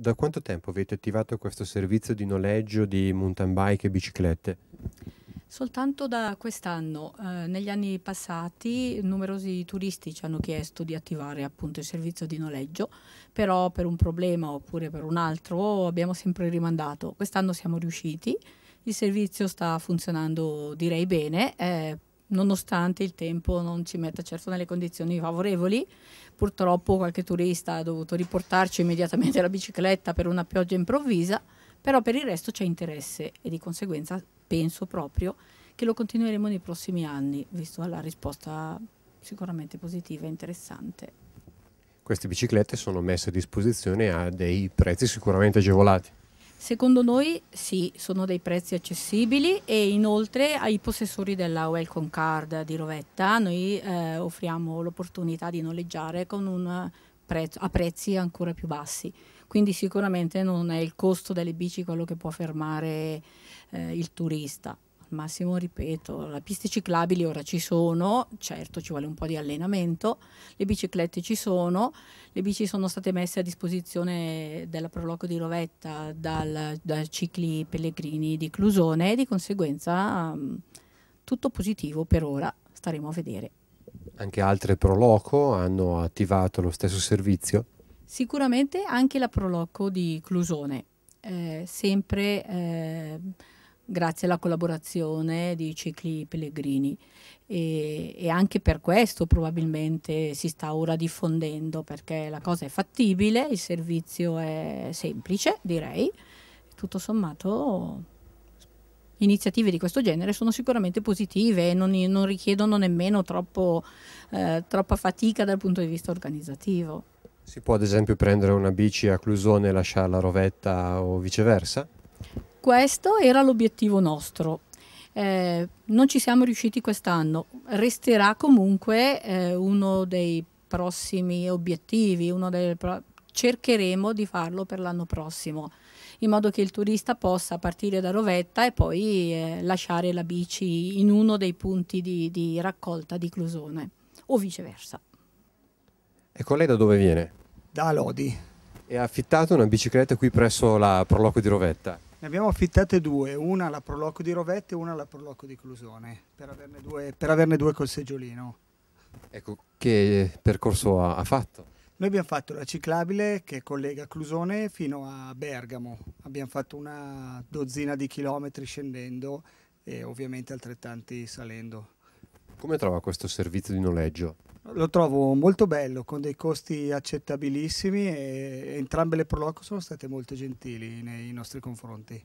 Da quanto tempo avete attivato questo servizio di noleggio di mountain bike e biciclette? Soltanto da quest'anno. Eh, negli anni passati numerosi turisti ci hanno chiesto di attivare appunto il servizio di noleggio, però per un problema oppure per un altro abbiamo sempre rimandato. Quest'anno siamo riusciti, il servizio sta funzionando direi bene. Eh, nonostante il tempo non ci metta certo nelle condizioni favorevoli. Purtroppo qualche turista ha dovuto riportarci immediatamente la bicicletta per una pioggia improvvisa, però per il resto c'è interesse e di conseguenza penso proprio che lo continueremo nei prossimi anni, visto la risposta sicuramente positiva e interessante. Queste biciclette sono messe a disposizione a dei prezzi sicuramente agevolati. Secondo noi sì, sono dei prezzi accessibili e inoltre ai possessori della welcome card di Rovetta noi eh, offriamo l'opportunità di noleggiare prezzo, a prezzi ancora più bassi. Quindi sicuramente non è il costo delle bici quello che può fermare eh, il turista massimo ripeto, le piste ciclabili ora ci sono, certo ci vuole un po' di allenamento, le biciclette ci sono, le bici sono state messe a disposizione della Proloco di Rovetta dal, dal Cicli Pellegrini di Clusone e di conseguenza um, tutto positivo per ora, staremo a vedere. Anche altre Proloco hanno attivato lo stesso servizio? Sicuramente anche la Proloco di Clusone, eh, sempre... Eh, grazie alla collaborazione di Cicli Pellegrini e, e, anche per questo probabilmente si sta ora diffondendo perché la cosa è fattibile, il servizio è semplice direi, tutto sommato iniziative di questo genere sono sicuramente positive e non, non richiedono nemmeno troppo, eh, troppa fatica dal punto di vista organizzativo. Si può ad esempio prendere una bici a Clusone e lasciarla a Rovetta o viceversa? Questo era l'obiettivo nostro. Eh, non ci siamo riusciti quest'anno, resterà comunque eh, uno dei prossimi obiettivi, pro cercheremo di farlo per l'anno prossimo, in modo che il turista possa partire da Rovetta e poi eh, lasciare la bici in uno dei punti di, di raccolta di Clusone o viceversa. Ecco lei da dove viene? Da Lodi. E ha affittato una bicicletta qui presso la Proloco di Rovetta? Ne abbiamo affittate due, una alla Proloco di Rovette e una alla Proloco di Clusone, per averne due, per averne due col seggiolino. Ecco, che percorso ha, ha fatto? Noi abbiamo fatto la ciclabile che collega Clusone fino a Bergamo. Abbiamo fatto una dozzina di chilometri scendendo e ovviamente altrettanti salendo. Come trova questo servizio di noleggio? Lo trovo molto bello, con dei costi accettabilissimi e entrambe le Proloco sono state molto gentili nei nostri confronti.